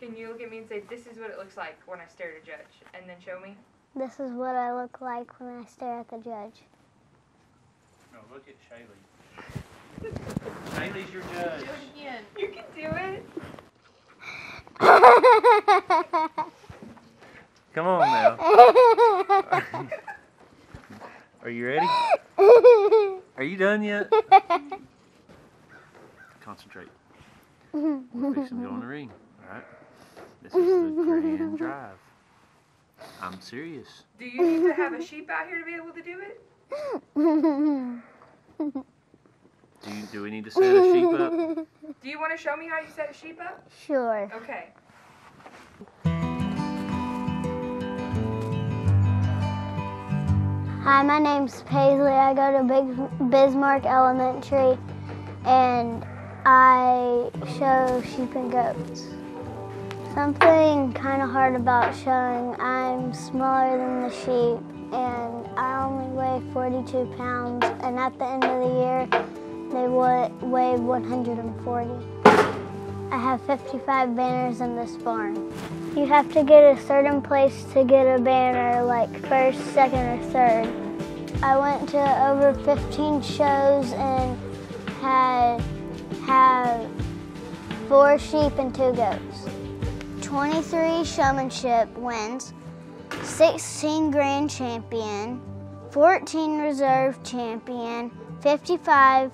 Can you look at me and say, this is what it looks like when I stare at a judge? And then show me? This is what I look like when I stare at the judge. No, look at Shaylee. Shaylee's your judge. Do it again. You can do it. Come on now. Are you ready? Are you done yet? Concentrate. We're fixing to go on the ring. All right. This is the grand drive. I'm serious. Do you need to have a sheep out here to be able to do it? Do you, do we need to set a sheep up? Do you want to show me how you set a sheep up? sure. Okay. Hi, my name's Paisley. I go to Big Bismarck Elementary and I show sheep and goats. Something kind of hard about showing I'm smaller than the sheep and I only weigh 42 pounds and at the end of the year they weigh 140. I have 55 banners in this barn. You have to get a certain place to get a banner, like first, second, or third. I went to over 15 shows and had have four sheep and two goats. 23 showmanship wins, 16 grand champion, 14 reserve champion, 55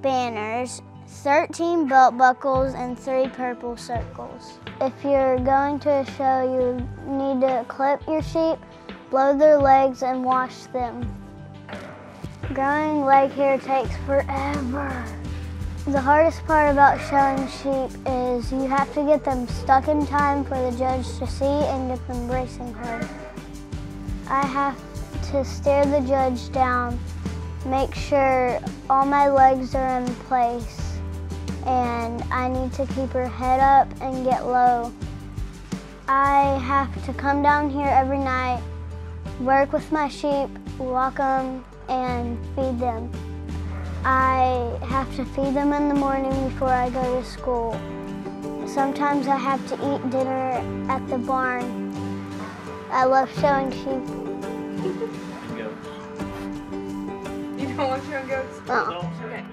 banners, 13 belt buckles, and 3 purple circles. If you're going to a show, you need to clip your sheep, blow their legs, and wash them. Growing leg hair takes forever. The hardest part about showing sheep is you have to get them stuck in time for the judge to see and get them bracing hard. I have to stare the judge down, make sure all my legs are in place, and I need to keep her head up and get low. I have to come down here every night, work with my sheep, walk them, and feed them. I have to feed them in the morning before I go to school. Sometimes I have to eat dinner at the barn. I love showing sheep. Goats. You don't want to show goats? Don't Okay. it.